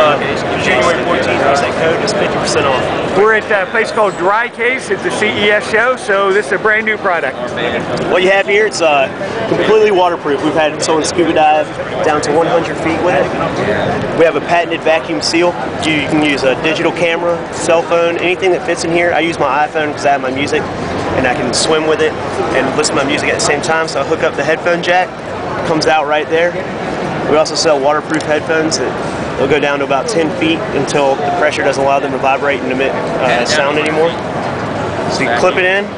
uh, January 14th, use that code, it's 50% off. We're at a place called Dry Case. It's a CES show, so this is a brand new product. What you have here, it's uh, completely waterproof. We've had it someone scuba dive down to 100 feet with it. We have a patented vacuum seal. You can use a digital camera, cell phone, anything that fits in here. I use my iPhone because I have my music and I can swim with it and listen to my music at the same time. So I hook up the headphone jack, comes out right there. We also sell waterproof headphones that they'll go down to about 10 feet until the pressure doesn't allow them to vibrate and emit uh, sound anymore. So you clip it in,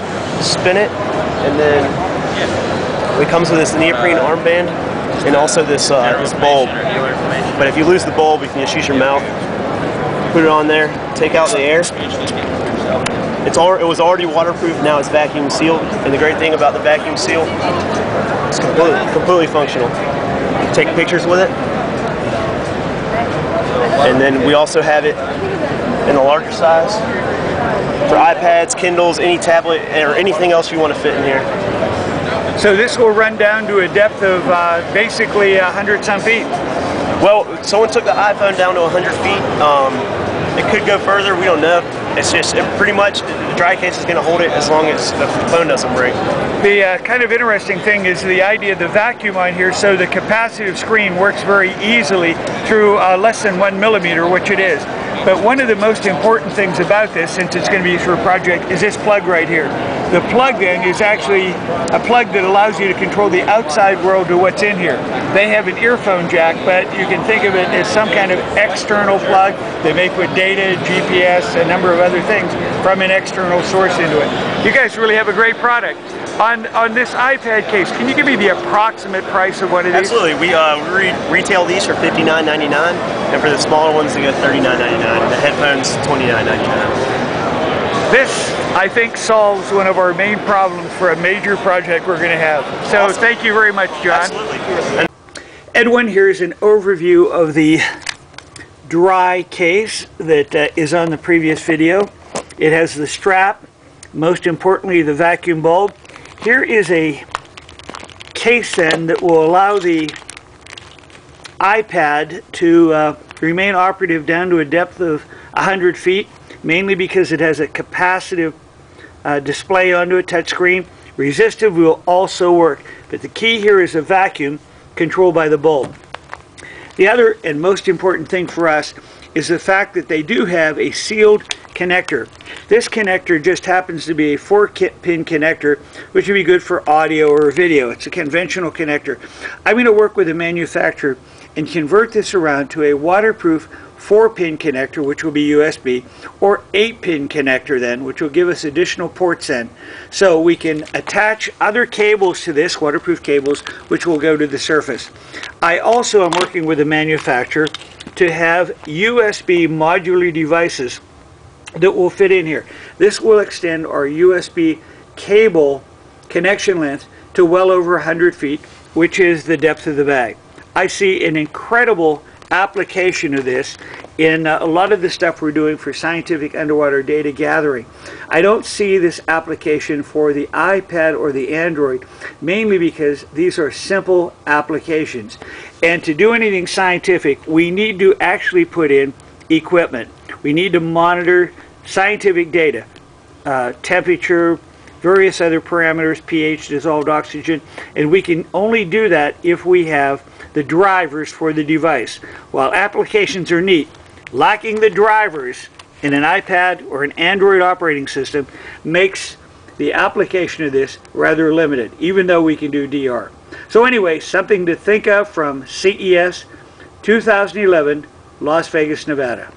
spin it, and then it comes with this neoprene armband and also this uh, this bulb. But if you lose the bulb, you can just use your mouth, put it on there, take out the air. It's all, it was already waterproof, now it's vacuum sealed. And the great thing about the vacuum seal, it's completely, completely functional. Take pictures with it. And then we also have it in a larger size for iPads, Kindles, any tablet, or anything else you want to fit in here. So this will run down to a depth of uh, basically 100 some feet. Well, someone took the iPhone down to 100 feet. Um, it could go further, we don't know. It's just it pretty much the dry case is going to hold it as long as the phone doesn't break. The uh, kind of interesting thing is the idea of the vacuum on here, so the capacitive screen works very easily through uh, less than one millimeter, which it is. But one of the most important things about this, since it's going to be used for a project, is this plug right here. The plug then is actually a plug that allows you to control the outside world to what's in here. They have an earphone jack, but you can think of it as some kind of external plug they make with data, GPS, a number of other things from an external source into it. You guys really have a great product. On, on this iPad case, can you give me the approximate price of one of these? Absolutely. We, uh, re retail these for $59.99, and for the smaller ones, they go $39.99. The headphones, $29.99. This, I think, solves one of our main problems for a major project we're going to have. So awesome. thank you very much, John. Absolutely. Edwin, here's an overview of the dry case that uh, is on the previous video. It has the strap, most importantly the vacuum bulb, here is a case then that will allow the iPad to uh, remain operative down to a depth of 100 feet, mainly because it has a capacitive uh, display onto a touchscreen. Resistive will also work, but the key here is a vacuum controlled by the bulb. The other and most important thing for us is the fact that they do have a sealed connector. This connector just happens to be a 4-pin connector, which would be good for audio or video. It's a conventional connector. I'm going to work with the manufacturer and convert this around to a waterproof 4-pin connector, which will be USB, or 8-pin connector then, which will give us additional ports in. So we can attach other cables to this, waterproof cables, which will go to the surface. I also am working with the manufacturer to have USB modular devices that will fit in here. This will extend our USB cable connection length to well over 100 feet, which is the depth of the bag. I see an incredible application of this in uh, a lot of the stuff we're doing for scientific underwater data gathering. I don't see this application for the iPad or the Android, mainly because these are simple applications. And to do anything scientific, we need to actually put in equipment. We need to monitor scientific data, uh, temperature, various other parameters, pH, dissolved oxygen, and we can only do that if we have the drivers for the device. While applications are neat, lacking the drivers in an iPad or an Android operating system makes the application of this rather limited, even though we can do DR. So anyway, something to think of from CES 2011, Las Vegas, Nevada.